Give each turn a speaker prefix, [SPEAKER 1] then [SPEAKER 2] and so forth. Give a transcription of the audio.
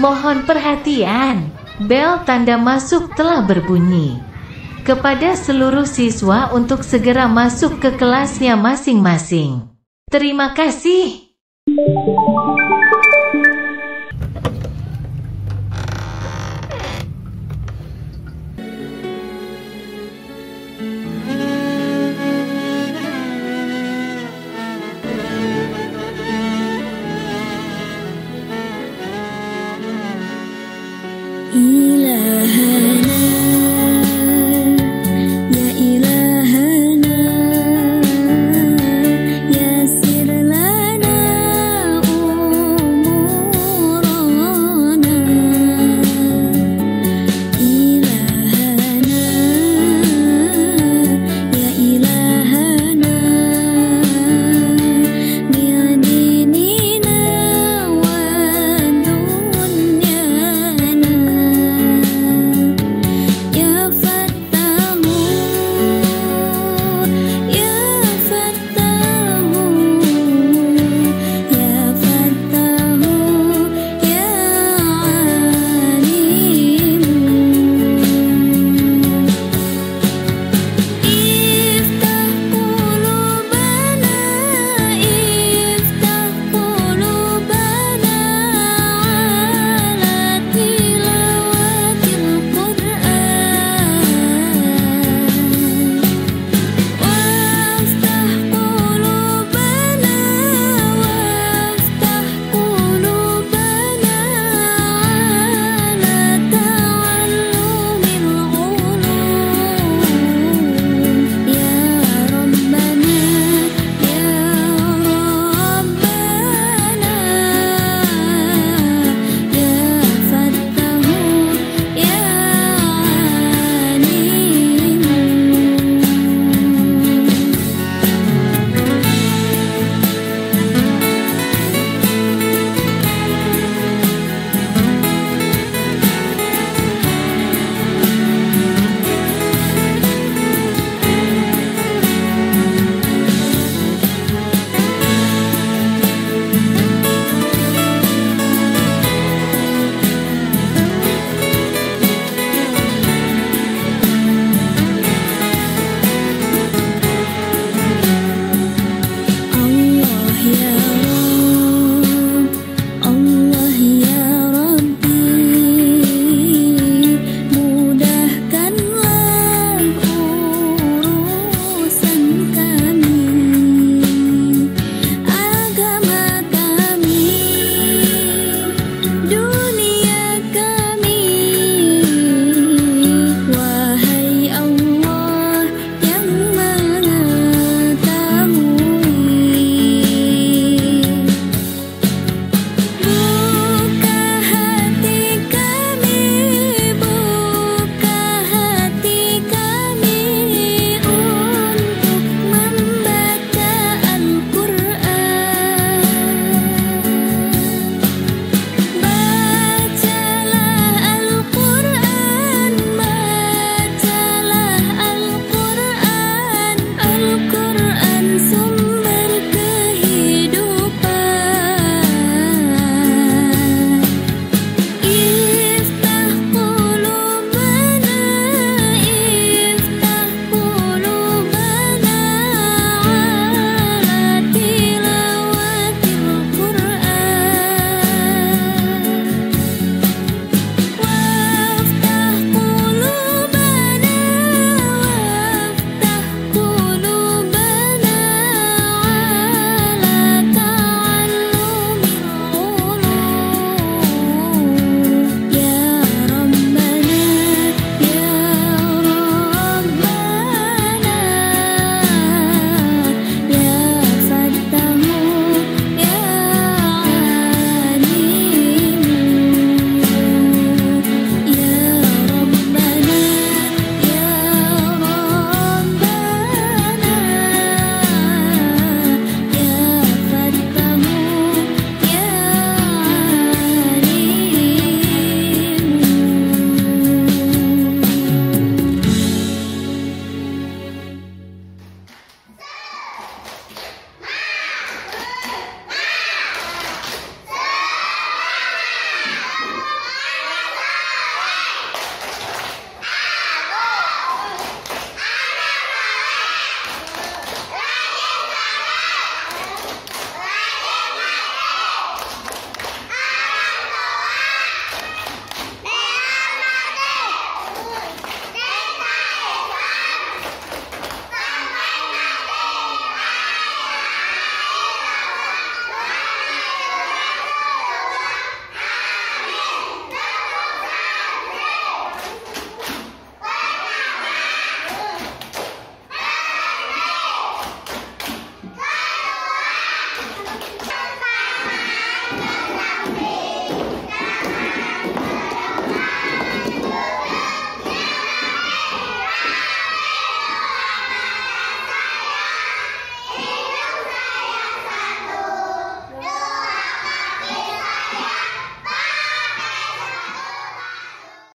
[SPEAKER 1] Mohon perhatian, bel tanda masuk telah berbunyi. Kepada seluruh siswa untuk segera masuk ke kelasnya masing-masing. Terima kasih.
[SPEAKER 2] إلهي